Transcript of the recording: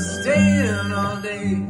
Stay all day.